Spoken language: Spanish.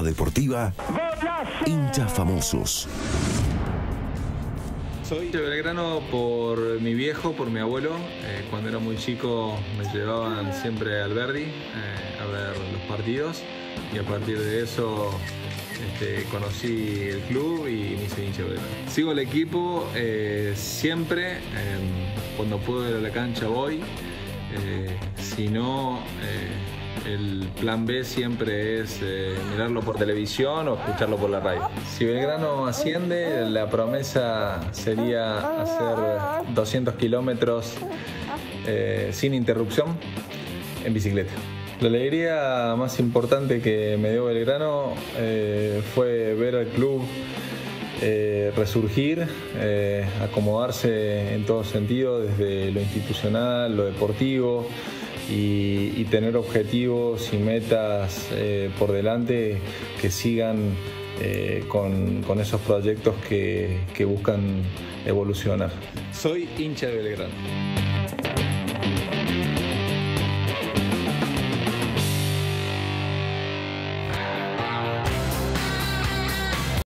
Deportiva, hinchas famosos. Soy de Belgrano por mi viejo, por mi abuelo. Eh, cuando era muy chico me llevaban siempre al Verdi eh, a ver los partidos y a partir de eso este, conocí el club y me hice hincha Belgrano. Sigo el equipo eh, siempre, em, cuando puedo ir a la cancha voy, si no el plan B siempre es eh, mirarlo por televisión o escucharlo por la radio. Si Belgrano asciende, la promesa sería hacer 200 kilómetros eh, sin interrupción en bicicleta. La alegría más importante que me dio Belgrano eh, fue ver al club resurgir, acomodarse en todo sentido, desde lo institucional, lo deportivo, y, tener objetivos y metas eh, por delante que sigan eh, con, esos proyectos que, que buscan evolucionar. Soy hincha de Belgrano.